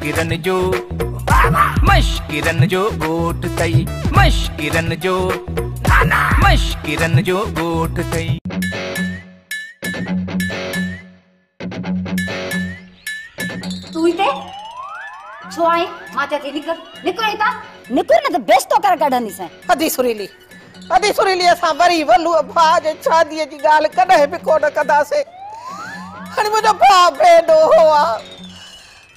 मश्किरन जो। मश्किरन जो गोठ तई। मश्किरन जो। मश्किरन जो गोठ तई। तू हिते छो आई माँ चए थी निकर निकर न त बेस्तो करे कढंदीसि अधी सुरीली. अधी सुरीली असां वरी वलू भाउ जे शादीअ जी ॻाल्हि कॾहिं बि कोन कंदासीं. हाणे मुंहिंजो भाउ बेडो हो आहे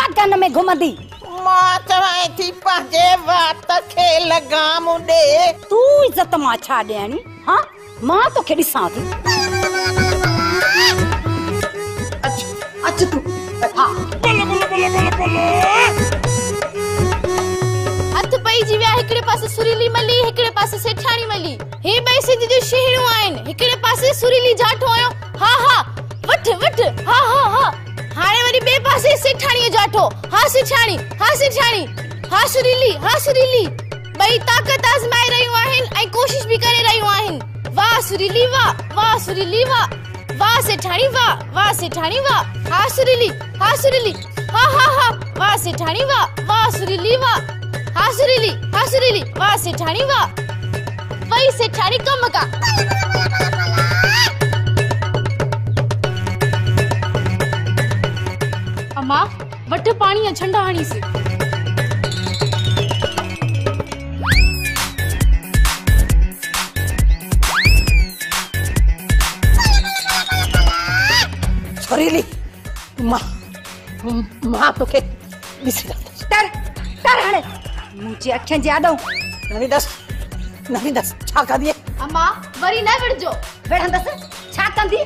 पगन में घुमंदी माँ चवां थी पंहिंजे वात खे लॻाम ॾे तूं इज़त माँ छा ॾियणी हा? माँ तोखे ॾिसां थी। अच अच तूं। हा। हथ पइजी विया हिकिड़े पासे सुरीली मली हिकिड़े पासे सेठाणी मली। हे ॿई सिंध जूं शहिणूं आहिनि हिकिड़े पासे सुरीली जाठो आयो हा हा वठ वठ। हा हा हा। हाणे वरी ॿिए पासे सेठाणीअ जाठो हा सेठाणी हा सेठाणी हा सुरीली हा सुरीली ॿई ताक़त आज़माए रहियूं आहिनि ऐं कोशिश बि करे रहियूं आहिनि। वाह सुरीली वाह वाह सुरीली वाह वाह सेठाणी वाह वाह सेठाणी वाह हा सुरीली हा सुरीली हा हा हा वाह सेठाणी वाह वाह सुरीली वाह हा सुरीली हा सुरीली वाह सेठाणी वाह वही सेठाणी कम का। अम्मा वठ पाणी छंडा हणी से। सुरीली माँ माँ तोखे ॾिसी तर तर हाणे। मुंहिंजी अखियुनि जी आॾो नवी दस नवी दस छा कंदी अम्मा वरी न विड़जो। विढ़ंदसि छा कंदी